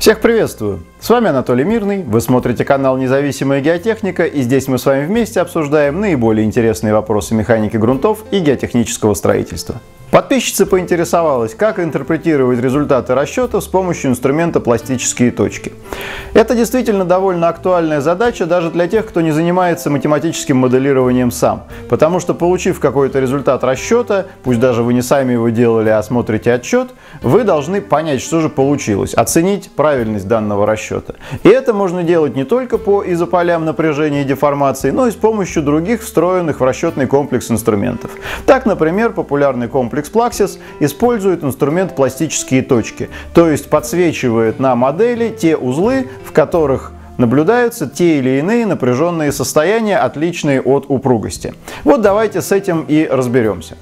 Всех приветствую! С вами Анатолий Мирный, вы смотрите канал «Независимая геотехника» и здесь мы с вами вместе обсуждаем наиболее интересные вопросы механики грунтов и геотехнического строительства. Подписчица поинтересовалась, как интерпретировать результаты расчета с помощью инструмента пластические точки. Это действительно довольно актуальная задача даже для тех, кто не занимается математическим моделированием сам. Потому что получив какой-то результат расчета, пусть даже вы не сами его делали, а смотрите отчет, вы должны понять, что же получилось, оценить правильность данного расчета. И это можно делать не только по изополям напряжения и деформации, но и с помощью других встроенных в расчетный комплекс инструментов. Так, например, популярный комплекс Flex использует инструмент пластические точки, то есть подсвечивает на модели те узлы, в которых наблюдаются те или иные напряженные состояния, отличные от упругости. Вот давайте с этим и разберемся.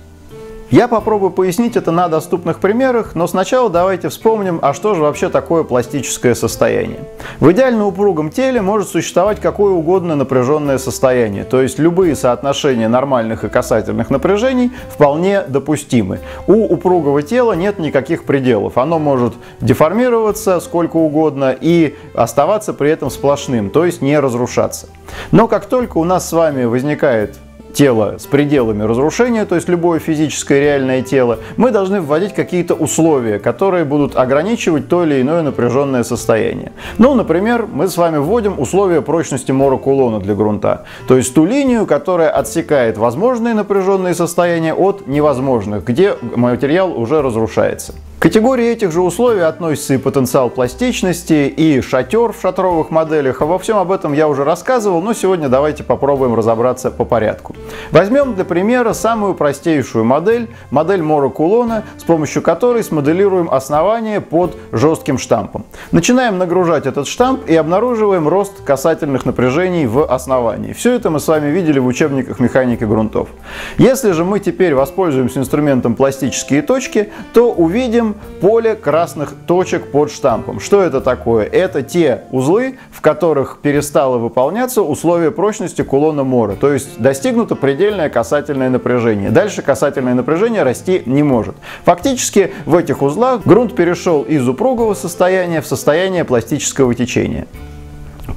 Я попробую пояснить это на доступных примерах, но сначала давайте вспомним, а что же вообще такое пластическое состояние. В идеально упругом теле может существовать какое угодно напряженное состояние, то есть любые соотношения нормальных и касательных напряжений вполне допустимы. У упругого тела нет никаких пределов, оно может деформироваться сколько угодно и оставаться при этом сплошным, то есть не разрушаться. Но как только у нас с вами возникает тело с пределами разрушения, то есть любое физическое реальное тело, мы должны вводить какие-то условия, которые будут ограничивать то или иное напряженное состояние. Ну, например, мы с вами вводим условия прочности морокулона для грунта, то есть ту линию, которая отсекает возможные напряженные состояния от невозможных, где материал уже разрушается. К категории этих же условий относится и потенциал пластичности, и шатер в шатровых моделях. Во всем об этом я уже рассказывал, но сегодня давайте попробуем разобраться по порядку. Возьмем для примера самую простейшую модель, модель Мора Кулона, с помощью которой смоделируем основание под жестким штампом. Начинаем нагружать этот штамп и обнаруживаем рост касательных напряжений в основании. Все это мы с вами видели в учебниках механики грунтов. Если же мы теперь воспользуемся инструментом пластические точки, то увидим поле красных точек под штампом. Что это такое? Это те узлы, в которых перестало выполняться условие прочности кулона Мора. То есть достигнуто предельное касательное напряжение. Дальше касательное напряжение расти не может. Фактически в этих узлах грунт перешел из упругого состояния в состояние пластического течения.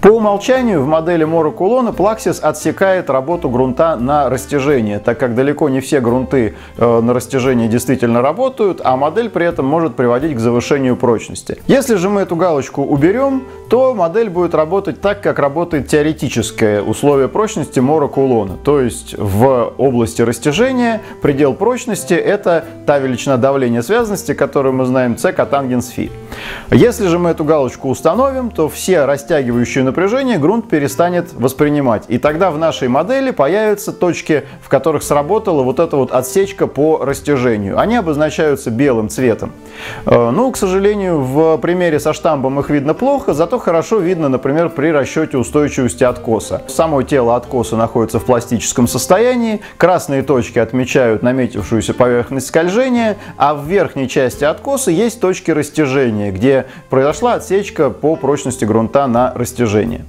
По умолчанию в модели Мора Кулона Плаксис отсекает работу грунта на растяжение, так как далеко не все грунты э, на растяжение действительно работают, а модель при этом может приводить к завышению прочности. Если же мы эту галочку уберем, то модель будет работать так, как работает теоретическое условие прочности Мора Кулона. То есть в области растяжения предел прочности это та величина давления связанности, которую мы знаем c котангенс фи. Если же мы эту галочку установим, то все растягивающие напряжения грунт перестанет воспринимать. И тогда в нашей модели появятся точки, в которых сработала вот эта вот отсечка по растяжению. Они обозначаются белым цветом. Э, ну, к сожалению, в примере со штампом их видно плохо, зато хорошо видно, например, при расчете устойчивости откоса. Само тело откоса находится в пластическом состоянии, красные точки отмечают наметившуюся поверхность скольжения, а в верхней части откоса есть точки растяжения, где произошла отсечка по прочности грунта на растяжение.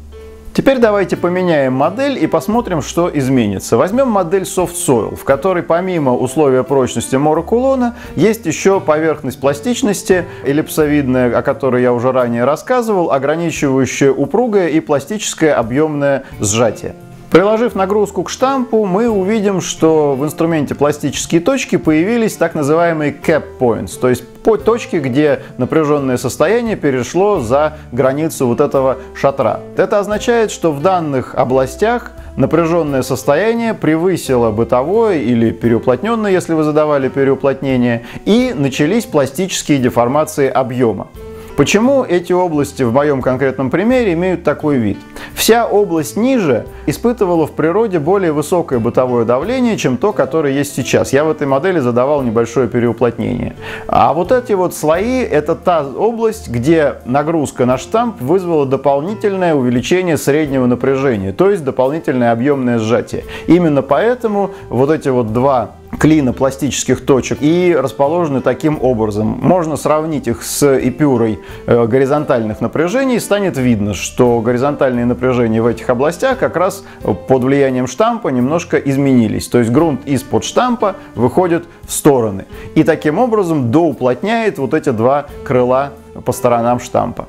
Теперь давайте поменяем модель и посмотрим, что изменится. Возьмем модель Soft Soil, в которой помимо условия прочности морокулона есть еще поверхность пластичности, эллипсовидная, о которой я уже ранее рассказывал, ограничивающая упругое и пластическое объемное сжатие. Приложив нагрузку к штампу, мы увидим, что в инструменте пластические точки появились так называемые cap points, то есть по точке, где напряженное состояние перешло за границу вот этого шатра. Это означает, что в данных областях напряженное состояние превысило бытовое или переуплотненное, если вы задавали переуплотнение, и начались пластические деформации объема. Почему эти области в моем конкретном примере имеют такой вид? Вся область ниже испытывала в природе более высокое бытовое давление, чем то, которое есть сейчас. Я в этой модели задавал небольшое переуплотнение. А вот эти вот слои – это та область, где нагрузка на штамп вызвала дополнительное увеличение среднего напряжения, то есть дополнительное объемное сжатие. Именно поэтому вот эти вот два клина пластических точек и расположены таким образом. Можно сравнить их с эпюрой э, горизонтальных напряжений, станет видно, что горизонтальные напряжения в этих областях как раз под влиянием штампа немножко изменились. То есть грунт из-под штампа выходит в стороны. И таким образом доуплотняет вот эти два крыла по сторонам штампа.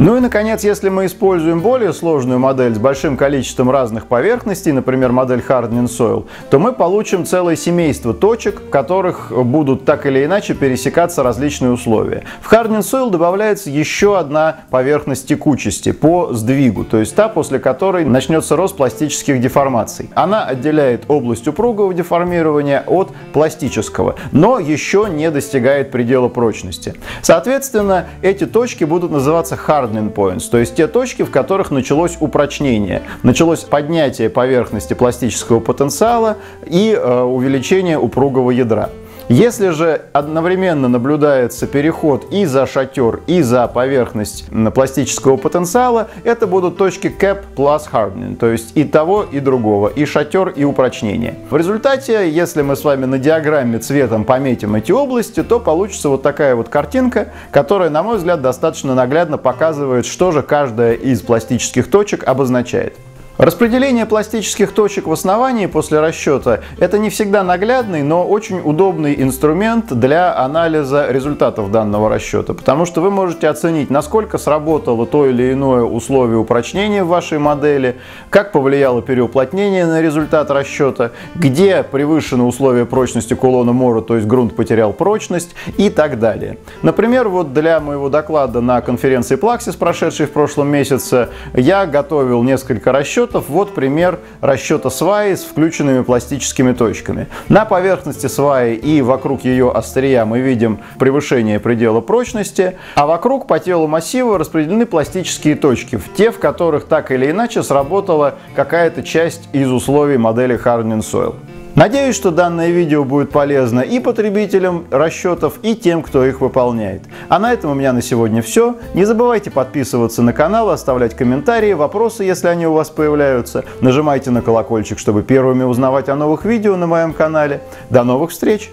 Ну и, наконец, если мы используем более сложную модель с большим количеством разных поверхностей, например, модель Hardening Soil, то мы получим целое семейство точек, в которых будут так или иначе пересекаться различные условия. В Hardening Soil добавляется еще одна поверхность текучести по сдвигу, то есть та, после которой начнется рост пластических деформаций. Она отделяет область упругого деформирования от пластического, но еще не достигает предела прочности. Соответственно, эти точки будут называться Hardening hardening points, то есть те точки, в которых началось упрочнение, началось поднятие поверхности пластического потенциала и э, увеличение упругого ядра. Если же одновременно наблюдается переход и за шатер, и за поверхность пластического потенциала, это будут точки cap plus hardening, то есть и того, и другого, и шатер, и упрочнение. В результате, если мы с вами на диаграмме цветом пометим эти области, то получится вот такая вот картинка, которая, на мой взгляд, достаточно наглядно показывает, что же каждая из пластических точек обозначает. Распределение пластических точек в основании после расчета – это не всегда наглядный, но очень удобный инструмент для анализа результатов данного расчета, потому что вы можете оценить, насколько сработало то или иное условие упрочнения в вашей модели, как повлияло переуплотнение на результат расчета, где превышено условие прочности кулона Мора, то есть грунт потерял прочность и так далее. Например, вот для моего доклада на конференции Plaxis, прошедшей в прошлом месяце, я готовил несколько расчетов, расчетов. Вот пример расчета сваи с включенными пластическими точками. На поверхности сваи и вокруг ее острия мы видим превышение предела прочности, а вокруг по телу массива распределены пластические точки, те, в которых так или иначе сработала какая-то часть из условий модели Hardening Soil. Надеюсь, что данное видео будет полезно и потребителям расчетов, и тем, кто их выполняет. А на этом у меня на сегодня все. Не забывайте подписываться на канал, оставлять комментарии, вопросы, если они у вас появляются. Нажимайте на колокольчик, чтобы первыми узнавать о новых видео на моем канале. До новых встреч!